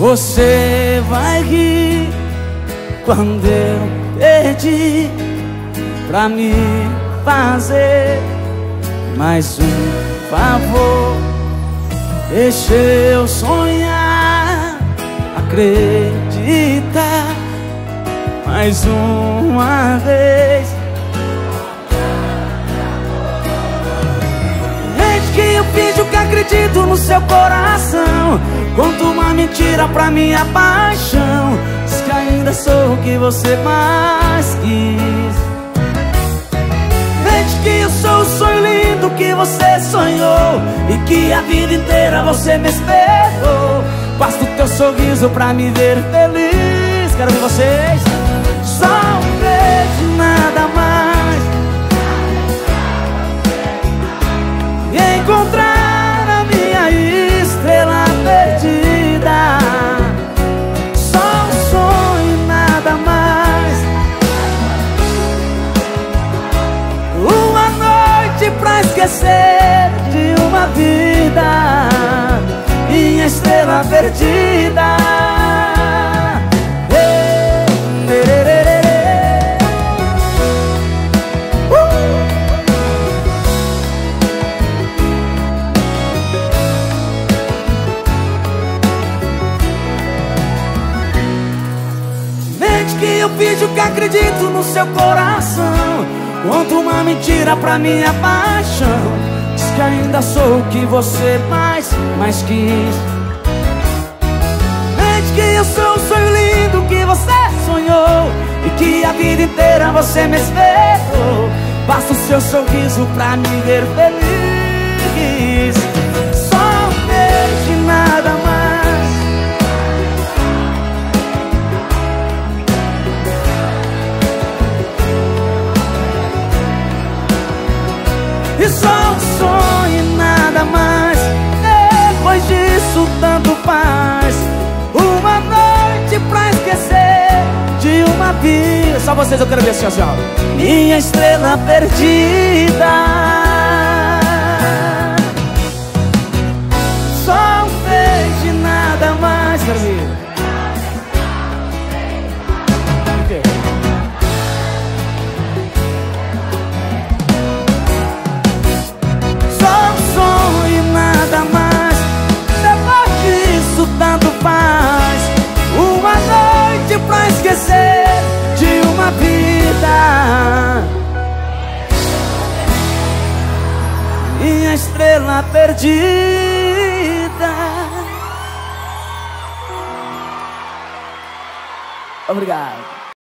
Você vai rir quando eu perdi pra me fazer mais um favor. Deixa eu sonhar, acreditar mais uma vez. Desde que eu finjo que acredito no seu coração, mentira pra minha paixão. Diz que ainda sou o que você mais quis. Desde que eu sou o sonho lindo que você sonhou e que a vida inteira você me esperou. Basta o teu sorriso pra me ver feliz. Quero ver vocês. Só um beijo, nada mais E encontrar esquecer de uma vida Minha estrela perdida. Que eu que acredito no seu coração Conto uma mentira pra minha paixão. Diz que ainda sou o que você mais, mais quis. Mente que eu sou o sonho lindo que você sonhou E que a vida inteira você me esperou. Basta o seu sorriso pra me ver feliz E só um sonho e nada mais. Depois disso tanto faz. Uma noite pra esquecer De uma vida. Só vocês eu quero ver assim, ó Minha estrela perdida minha estrela perdida. Obrigado.